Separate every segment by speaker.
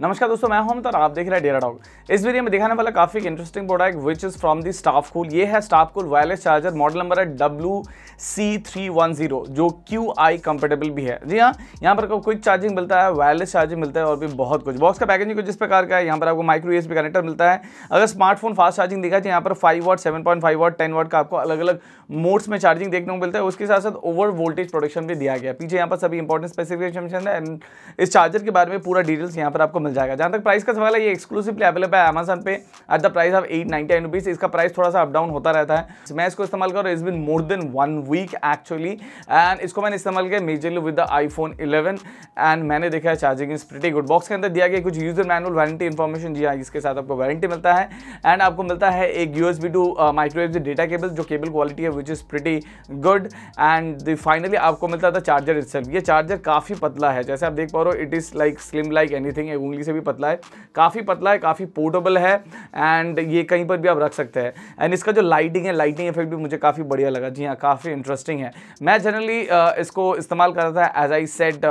Speaker 1: नमस्कार दोस्तों, मैं हूँ और आप देख रहे हैं डेरा डॉग। इस वीडियो में दिखाने वाला काफ़ी interesting product which is from the Stuffcool ये है Stuffcool wireless charger model number है W C three one zero जो क्यू आई कंपेटेबल भी है। जी हाँ यहाँ पर आपको क्विक चार्जिंग मिलता है वायरलेस चार्जिंग मिलता है और भी बहुत कुछ। बॉक्स का पैकेजिंग कुछ इस प्रकार का है, यहाँ पर आपको माइक्रो यूएसबी कनेक्टर मिलता है। अगर स्मार्टफ़ोन फास्ट चार्जिंग देखा जाए, यहाँ पर five watt seven point five watt ten watt का आपको अलग अलग मोड्स में चार्जिंग देखने को मिलता है। उसके साथ साथ ओवर वोल्टेज प्रोडक्शन भी दिया गया पीछे यहाँ पर सभी इंपॉर्टेंट स्पेसिफिकेशन है एंड इस चार्जर के बारे में पूरा डिटेल्स यहाँ पर आपको मिल जाएगा। जहाँ तक प्राइस का सवाल है, ये एक्सक्लूसिवली अवेलेबल है अमेजन पे। At the price of at ninety nine इसका प्राइस थोड़ा सा अप डाउन होता रहता है। मैं इसको इस्तेमाल कर रहा हूँ is been more than one week actually and इसको मैंने इस्तेमाल किया majorly with the iPhone 11 and मैंने देखा है charging is pretty good box के अंदर दिया गया कुछ यूज़र मैनुअल वारंटी इन्फॉर्मेशन जी हाँ इसके साथ आपको वारंटी मिलता है। एंड आपको मिलता है एक USB to microwave data cable जो केबल क्वालिटी है which is pretty good and finally आपको मिलता था चार्जर इट्सल्फ ये चार्जर काफ़ी पतला है, जैसे आप देख पा रहे हो it is like slim like anything उंगली से भी पतला है। काफ़ी पतला है, काफ़ी पोर्टेबल है एंड ये कहीं पर भी आप रख सकते हैं। एंड इसका जो लाइटिंग है लाइटिंग इफ़ेक्ट भी मुझे काफ़ी बढ़िया लगा। जी हाँ काफ़ी इंटरेस्टिंग है। मैं जनरली इसको इस्तेमाल कर रहा था as I set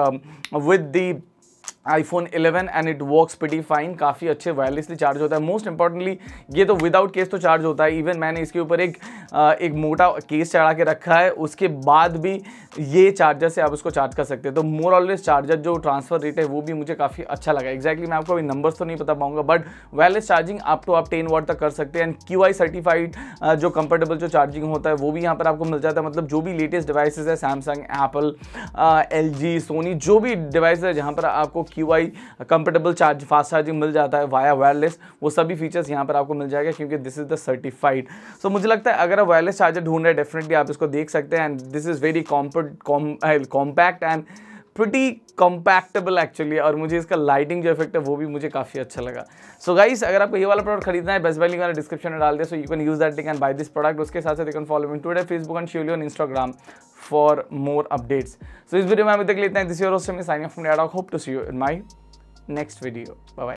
Speaker 1: with the iPhone 11 and it works pretty fine काफ़ी अच्छे वायरलेसली चार्ज होता है। मोस्ट इंपॉर्टेंटली ये तो विदाउट केस तो चार्ज होता है। इवन मैंने इसके ऊपर एक एक मोटा केस चढ़ा के रखा है। उसके बाद भी ये चार्जर से आप उसको चार्ज कर सकते हैं। तो मोर ऑलवेज चार्जर जो ट्रांसफ़र रेट है, वो भी मुझे काफ़ी अच्छा लगा। एक्जैक्टली exactly, मैं आपको अभी नंबर्स तो नहीं बता पाऊँगा बट वायरलेस चार्जिंग आप टू आप टेन वाट तक कर सकते हैं। एंड क्यू आई सर्टिफाइड जो कंफर्टेबल जो चार्जिंग होता है, वो भी यहाँ पर आपको मिल जाता है। मतलब जो भी लेटेस्ट डिवाइसेज है Samsung Apple L G Sony जो भी डिवाइस है, जहाँ पर आपको Q I comfortable charge fast charging मिल जाता है वाया वायरलेस वो सभी फीचर्स यहाँ पर आपको मिल जाएगा क्योंकि this is the certified so मुझे लगता है अगर आप वायरलेस चार्जर ढूंढ रहे हैं डेफिनेटली आप इसको देख सकते हैं and this is very compact and pretty compactable actually और मुझे इसका लाइटिंग जो इफ़ेक्ट है, वो भी मुझे काफ़ी अच्छा लगा। सो so गाइस अगर आपको ये वाला प्रोडक्ट खरीदना है बेस्ट बाय मैंने डिस्क्रिप्शन में डाल दे so you can use that link and buy this product उसके साथ साथ you can follow me Twitter Facebook and Shivli on Instagram for more updates so इस वीडियो में अभी तक लेते हैं this your sign off from hope to see you in my next video bye.